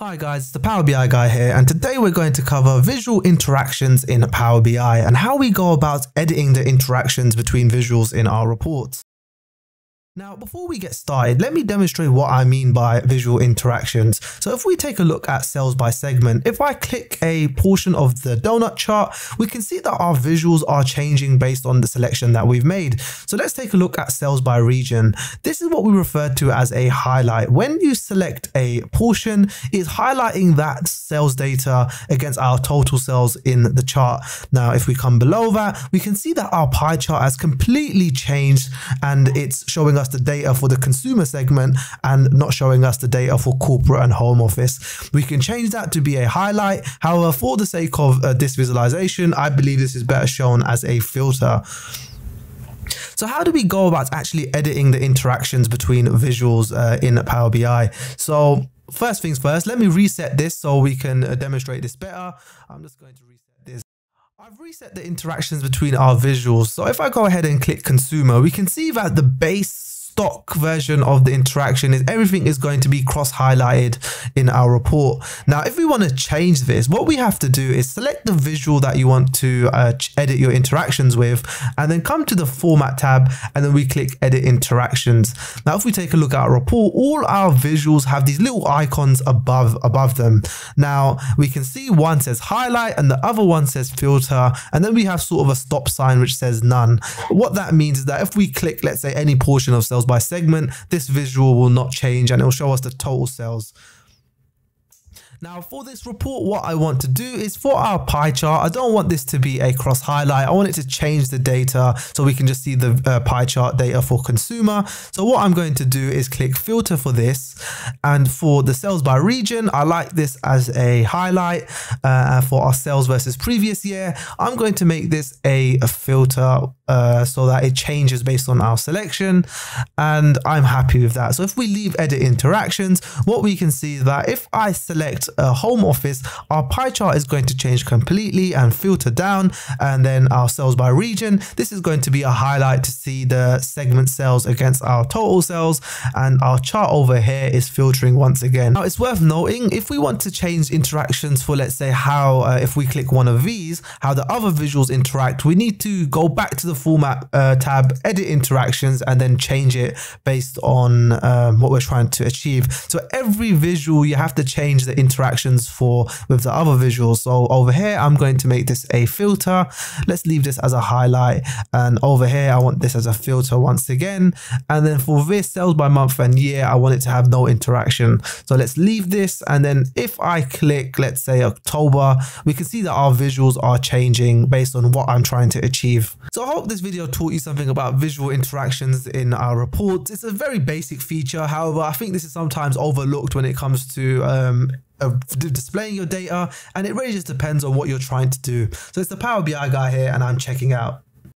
Hi guys, it's the Power BI guy here and today we're going to cover visual interactions in Power BI and how we go about editing the interactions between visuals in our reports. Now, before we get started, let me demonstrate what I mean by visual interactions. So if we take a look at sales by segment, if I click a portion of the donut chart, we can see that our visuals are changing based on the selection that we've made. So let's take a look at sales by region. This is what we refer to as a highlight. When you select a portion, it's highlighting that sales data against our total sales in the chart. Now, if we come below that, we can see that our pie chart has completely changed and it's showing us us the data for the consumer segment and not showing us the data for corporate and home office. We can change that to be a highlight. However, for the sake of uh, this visualization, I believe this is better shown as a filter. So how do we go about actually editing the interactions between visuals uh, in Power BI? So first things first, let me reset this so we can uh, demonstrate this better. I'm just going to reset this. I've reset the interactions between our visuals. So if I go ahead and click consumer, we can see that the base stock version of the interaction is everything is going to be cross highlighted in our report. Now, if we want to change this, what we have to do is select the visual that you want to uh, edit your interactions with, and then come to the format tab, and then we click edit interactions. Now, if we take a look at our report, all our visuals have these little icons above, above them. Now, we can see one says highlight and the other one says filter, and then we have sort of a stop sign which says none. What that means is that if we click, let's say any portion of sales by segment, this visual will not change and it will show us the total sales. Now for this report, what I want to do is for our pie chart, I don't want this to be a cross highlight. I want it to change the data so we can just see the uh, pie chart data for consumer. So what I'm going to do is click filter for this. And for the sales by region, I like this as a highlight uh, for our sales versus previous year. I'm going to make this a, a filter uh, so that it changes based on our selection. And I'm happy with that. So if we leave edit interactions, what we can see that if I select a home office, our pie chart is going to change completely and filter down. And then our sales by region, this is going to be a highlight to see the segment sales against our total sales. And our chart over here is filtering once again. Now it's worth noting if we want to change interactions for let's say how uh, if we click one of these, how the other visuals interact, we need to go back to the format uh, tab, edit interactions, and then change it based on um, what we're trying to achieve. So every visual you have to change the interaction interactions for with the other visuals. So over here, I'm going to make this a filter. Let's leave this as a highlight. And over here, I want this as a filter once again. And then for this sales by month and year, I want it to have no interaction. So let's leave this. And then if I click, let's say October, we can see that our visuals are changing based on what I'm trying to achieve. So I hope this video taught you something about visual interactions in our reports. It's a very basic feature. However, I think this is sometimes overlooked when it comes to um, of displaying your data and it really just depends on what you're trying to do. So it's the Power BI guy here and I'm checking out.